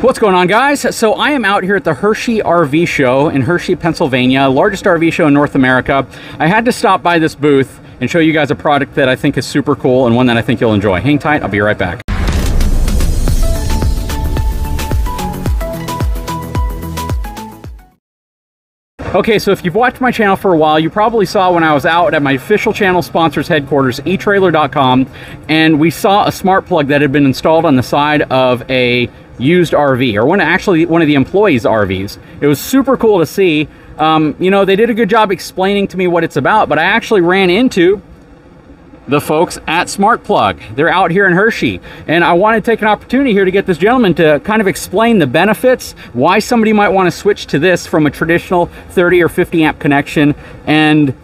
What's going on, guys? So I am out here at the Hershey RV Show in Hershey, Pennsylvania, largest RV show in North America. I had to stop by this booth and show you guys a product that I think is super cool and one that I think you'll enjoy. Hang tight, I'll be right back. Okay, so if you've watched my channel for a while, you probably saw when I was out at my official channel sponsor's headquarters, eTrailer.com, and we saw a smart plug that had been installed on the side of a used RV, or one actually one of the employees' RVs. It was super cool to see. Um, you know, they did a good job explaining to me what it's about, but I actually ran into the folks at Smart Plug. They're out here in Hershey. And I want to take an opportunity here to get this gentleman to kind of explain the benefits, why somebody might want to switch to this from a traditional 30 or 50 amp connection. And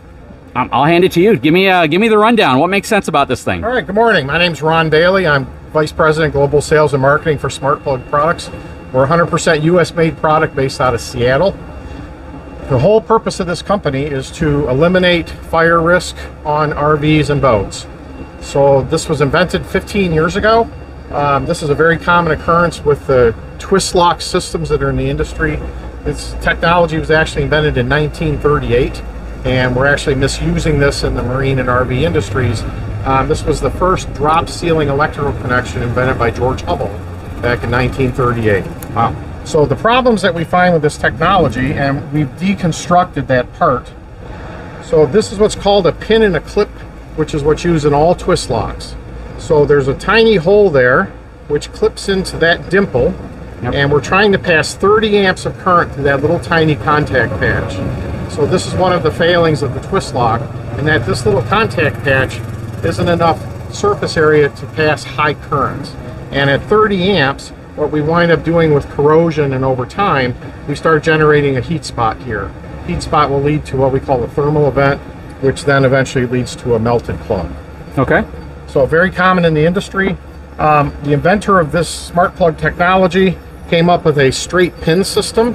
I'll hand it to you. Give me, uh, give me the rundown. What makes sense about this thing? All right, good morning. My name's Ron Bailey. I'm Vice President Global Sales and Marketing for Smart Plug Products. We're 100% US made product based out of Seattle. The whole purpose of this company is to eliminate fire risk on RVs and boats. So this was invented 15 years ago. Um, this is a very common occurrence with the twist lock systems that are in the industry. This technology was actually invented in 1938 and we're actually misusing this in the marine and RV industries. Um, this was the first drop ceiling electrical connection invented by George Hubbell back in 1938. Wow. So the problems that we find with this technology, and we've deconstructed that part. So this is what's called a pin and a clip, which is what's used in all twist locks. So there's a tiny hole there, which clips into that dimple, yep. and we're trying to pass 30 amps of current through that little tiny contact patch. So this is one of the failings of the twist lock, in that this little contact patch isn't enough surface area to pass high currents. And at 30 amps, what we wind up doing with corrosion and over time, we start generating a heat spot here. Heat spot will lead to what we call a thermal event, which then eventually leads to a melted plug. Okay. So very common in the industry. Um, the inventor of this smart plug technology came up with a straight pin system,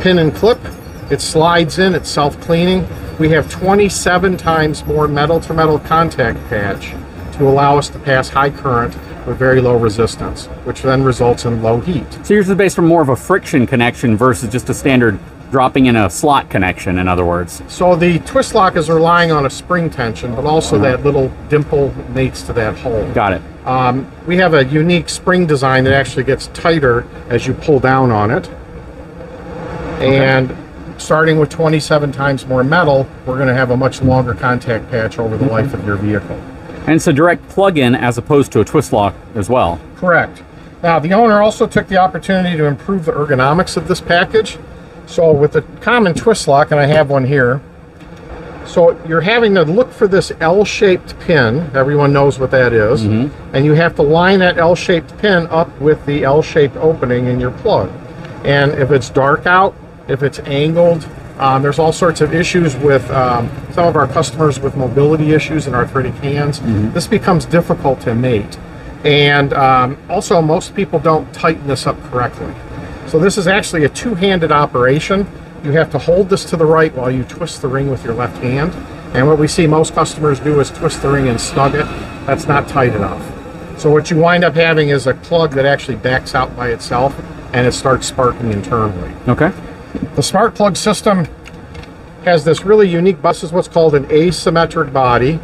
pin and clip. It slides in, it's self-cleaning. We have 27 times more metal to metal contact patch to allow us to pass high current with very low resistance, which then results in low heat. So yours is based from more of a friction connection versus just a standard dropping in a slot connection, in other words. So the twist lock is relying on a spring tension, but also uh -huh. that little dimple mates to that hole. Got it. Um, we have a unique spring design that actually gets tighter as you pull down on it. Okay. And starting with 27 times more metal, we're going to have a much longer contact patch over the mm -hmm. life of your vehicle. And it's a direct plug-in as opposed to a twist lock as well. Correct. Now, the owner also took the opportunity to improve the ergonomics of this package. So with the common twist lock, and I have one here, so you're having to look for this L-shaped pin. Everyone knows what that is. Mm -hmm. And you have to line that L-shaped pin up with the L-shaped opening in your plug. And if it's dark out, if it's angled, um, there's all sorts of issues with um, some of our customers with mobility issues and arthritic hands. Mm -hmm. This becomes difficult to mate. And um, also, most people don't tighten this up correctly. So this is actually a two-handed operation. You have to hold this to the right while you twist the ring with your left hand. And what we see most customers do is twist the ring and snug it. That's not tight enough. So what you wind up having is a plug that actually backs out by itself and it starts sparking internally. Okay. The smart plug system has this really unique, bus is what's called an asymmetric body.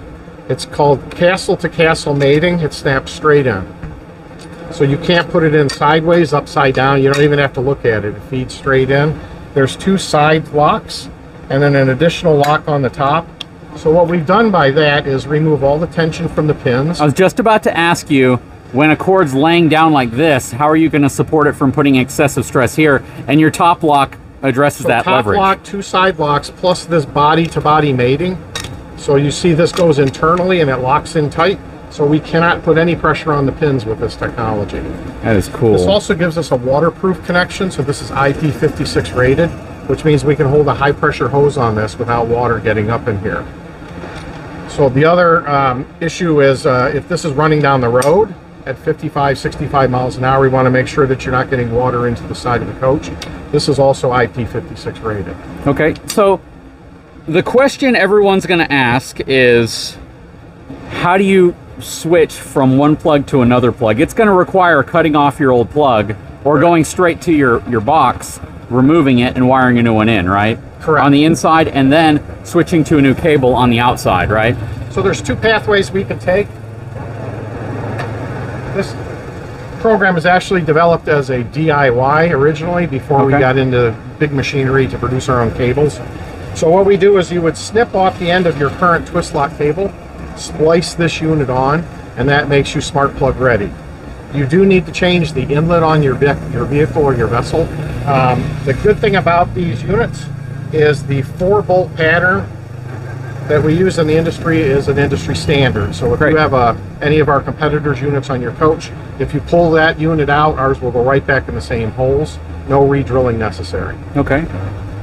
It's called castle to castle mating. It snaps straight in. So you can't put it in sideways, upside down. You don't even have to look at it. It feeds straight in. There's two side locks and then an additional lock on the top. So what we've done by that is remove all the tension from the pins. I was just about to ask you, when a cord's laying down like this, how are you going to support it from putting excessive stress here? And your top lock addresses so that top leverage. lock, two side locks, plus this body-to-body -body mating. So you see this goes internally and it locks in tight. So we cannot put any pressure on the pins with this technology. That is cool. This also gives us a waterproof connection. So this is IP56 rated, which means we can hold a high pressure hose on this without water getting up in here. So the other um, issue is uh, if this is running down the road, at 55, 65 miles an hour, we want to make sure that you're not getting water into the side of the coach. This is also IP56 rated. Okay, so the question everyone's going to ask is how do you switch from one plug to another plug? It's going to require cutting off your old plug or going straight to your, your box, removing it and wiring a new one in, right? Correct. On the inside and then switching to a new cable on the outside, right? So there's two pathways we can take. This program was actually developed as a DIY originally before we got into big machinery to produce our own cables. So what we do is you would snip off the end of your current twist lock cable, splice this unit on, and that makes you smart plug ready. You do need to change the inlet on your, your vehicle or your vessel. Um, the good thing about these units is the four bolt pattern that we use in the industry is an industry standard. So if Great. you have a, any of our competitors' units on your coach, if you pull that unit out, ours will go right back in the same holes. No re-drilling necessary. Okay.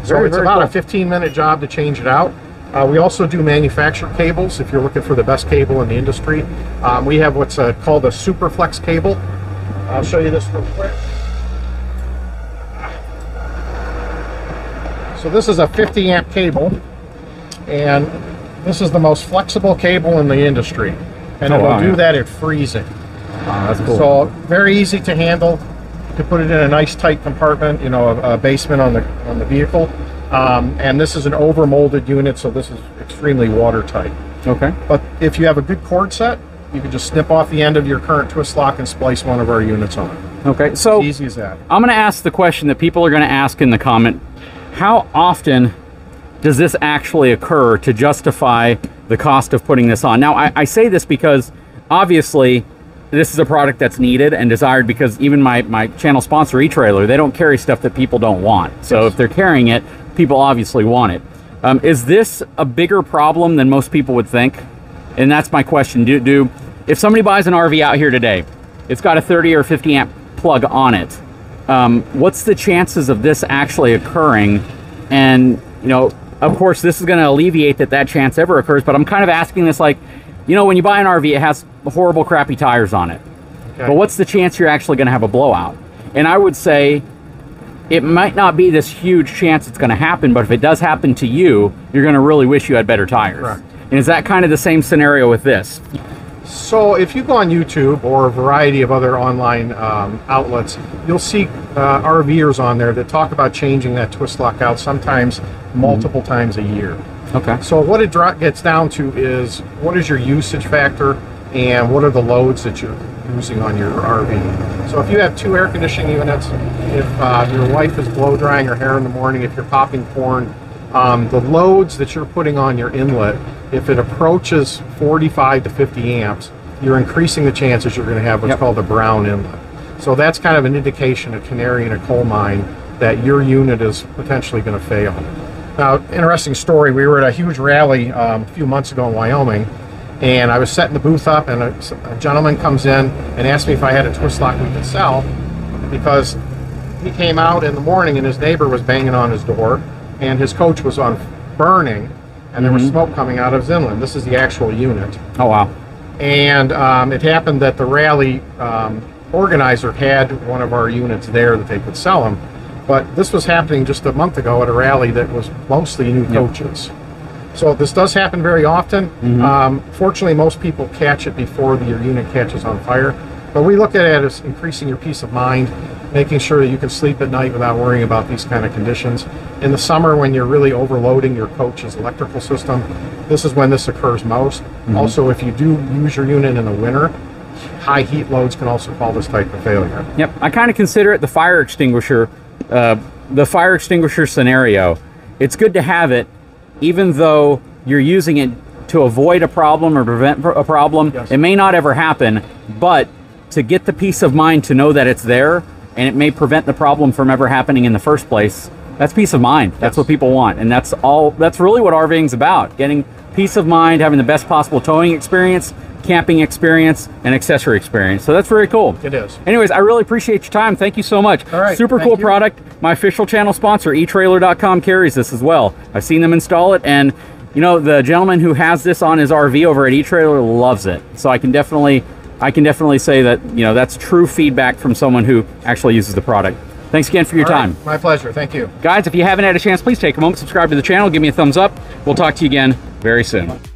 So Very, it's very about cool. a 15 minute job to change it out. Uh, we also do manufactured cables if you're looking for the best cable in the industry. Um, we have what's uh, called a Superflex cable. I'll show you this real quick. So this is a 50 amp cable and this is the most flexible cable in the industry. And Oh, it'll wow, do yeah. that at freezing. Wow, that's cool. So very easy to handle. You can put it in a nice tight compartment, you know, a, a basement on the on the vehicle. Um, and this is an over molded unit, so this is extremely watertight. okay. But if you have a good cord set, you can just snip off the end of your current twist lock and splice one of our units on. Okay. So Easy as that. I'm going to ask the question that people are going to ask in the comment. How often does this actually occur to justify the cost of putting this on? Now, I, I say this because obviously this is a product that's needed and desired because even my, my channel sponsor, eTrailer, they don't carry stuff that people don't want. So Yes. if they're carrying it, people obviously want it. Um, is this a bigger problem than most people would think? And that's my question. Do, do if somebody buys an RV out here today, it's got a 30 or 50 amp plug on it. Um, what's the chances of this actually occurring? And you know, of course, this is going to alleviate that that chance ever occurs. But I'm kind of asking this like, you know, when you buy an RV, it has horrible, crappy tires on it. Okay. But what's the chance you're actually going to have a blowout? And I would say it might not be this huge chance it's going to happen, but if it does happen to you, you're going to really wish you had better tires. Correct. And is that kind of the same scenario with this? So if you go on YouTube or a variety of other online um, outlets, you'll see uh, RVers on there that talk about changing that twist lock out sometimes multiple times a year. Okay. So what it gets down to is what is your usage factor and what are the loads that you're using on your RV. So if you have two air conditioning units, if uh, your wife is blow drying her hair in the morning, if you're popping corn, um, the loads that you're putting on your inlet, if it approaches 45 to 50 amps, you're increasing the chances you're going to have what's Yep. called a brown inlet. So that's kind of an indication, a canary in a coal mine, that your unit is potentially going to fail. Now, interesting story. We were at a huge rally um, a few months ago in Wyoming, and I was setting the booth up, and a, a gentleman comes in and asked me if I had a twist lock we could sell, because he came out in the morning and his neighbor was banging on his door, and his coach was on burning, and there was smoke coming out of his inlet. This is the actual unit. Oh wow. And um, it happened that the rally um, organizer had one of our units there that they could sell them. But this was happening just a month ago at a rally that was mostly new coaches. So this does happen very often. Um, fortunately, most people catch it before the, your unit catches on fire. But we look at it as increasing your peace of mind, making sure that you can sleep at night without worrying about these kind of conditions. In the summer, when you're really overloading your coach's electrical system, this is when this occurs most. Also, if you do use your unit in the winter, high heat loads can also cause this type of failure. Yep, I kind of consider it the fire extinguisher, uh, the fire extinguisher scenario. It's good to have it, even though you're using it to avoid a problem or prevent a problem. Yes. It may not ever happen, but to get the peace of mind to know that it's there and it may prevent the problem from ever happening in the first place. That's peace of mind. That's Yes. what people want, and that's all. That's really what RVing's about: getting peace of mind, having the best possible towing experience, camping experience, and accessory experience. So that's very cool. It is. Anyways, I really appreciate your time. Thank you so much. All right, Super cool you. product. My official channel sponsor, eTrailer.com, carries this as well. I've seen them install it, and you know the gentleman who has this on his RV over at eTrailer loves it. So I can definitely, I can definitely say that you know that's true feedback from someone who actually uses the product. Thanks again for your All right, time, My pleasure. Thank you. guys. If you haven't had a chance, please take a moment, subscribe to the channel, give me a thumbs up. We'll talk to you again very soon.